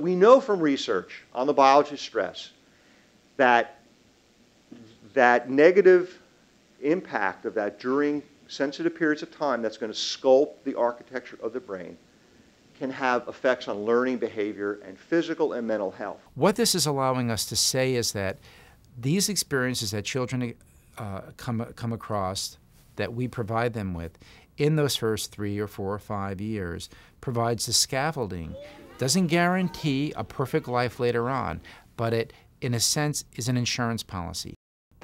We know from research on the biology of stress that that negative impact of that during sensitive periods of time that's going to sculpt the architecture of the brain can have effects on learning behavior and physical and mental health. What this is allowing us to say is that these experiences that children uh, come, come across, that we provide them with, in those first three or four or five years, provides the scaffolding. Doesn't guarantee a perfect life later on, but it, in a sense, is an insurance policy.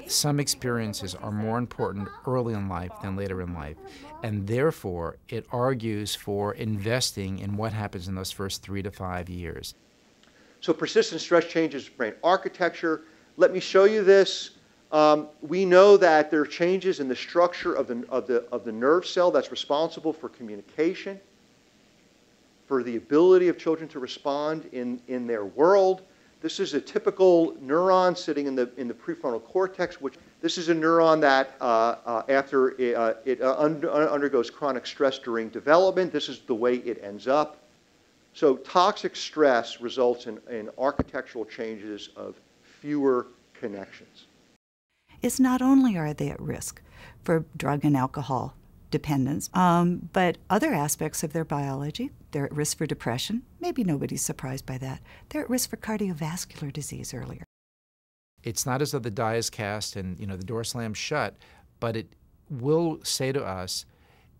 Some experiences are more important early in life than later in life, and therefore it argues for investing in what happens in those first three to five years. So persistent stress changes brain architecture. Let me show you this. Um, we know that there are changes in the structure of the, of, the, of the nerve cell that's responsible for communication, for the ability of children to respond in, in their world. This is a typical neuron sitting in the, in the prefrontal cortex, which this is a neuron that uh, uh, after it, uh, it uh, un undergoes chronic stress during development, this is the way it ends up. So toxic stress results in, in architectural changes of fewer connections. Is not only are they at risk for drug and alcohol dependence, um, but other aspects of their biology. They're at risk for depression. Maybe nobody's surprised by that. They're at risk for cardiovascular disease earlier. It's not as though the die is cast and you know the door slams shut, but it will say to us,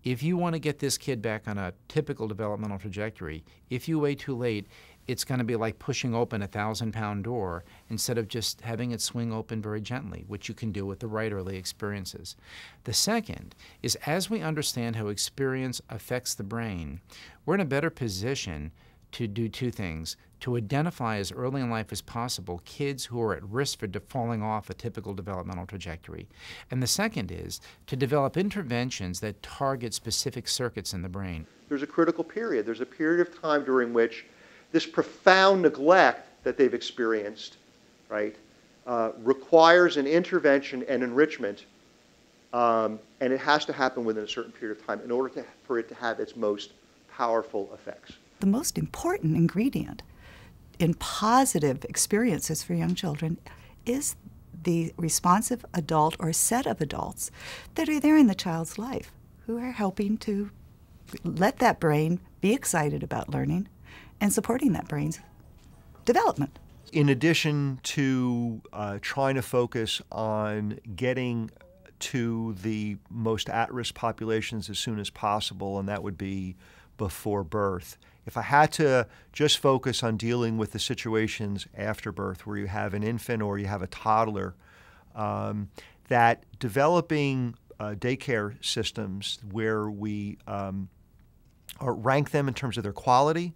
if you want to get this kid back on a typical developmental trajectory, if you wait too late, it's going to be like pushing open a thousand pound door instead of just having it swing open very gently, which you can do with the right early experiences. The second is as we understand how experience affects the brain, we're in a better position to do two things to identify as early in life as possible kids who are at risk for falling off a typical developmental trajectory. And the second is to develop interventions that target specific circuits in the brain. There's a critical period. There's a period of time during which this profound neglect that they've experienced, right, uh, requires an intervention and enrichment, um, and it has to happen within a certain period of time in order to, for it to have its most powerful effects. The most important ingredient in positive experiences for young children is the responsive adult or set of adults that are there in the child's life who are helping to let that brain be excited about learning and supporting that brain's development. In addition to uh, trying to focus on getting to the most at risk populations as soon as possible, and that would be before birth. If I had to just focus on dealing with the situations after birth where you have an infant or you have a toddler, um, that developing uh, daycare systems where we um, rank them in terms of their quality,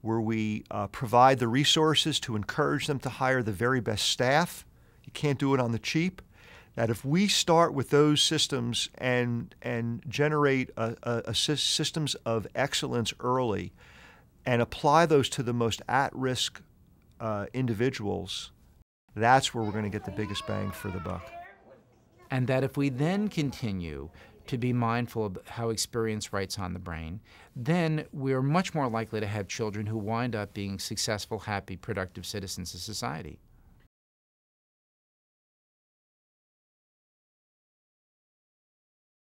where we uh, provide the resources to encourage them to hire the very best staff. You can't do it on the cheap. That if we start with those systems and and generate a, a, a systems of excellence early, and apply those to the most at-risk uh, individuals, that's where we're going to get the biggest bang for the buck. And that if we then continue to be mindful of how experience writes on the brain, then we're much more likely to have children who wind up being successful, happy, productive citizens of society.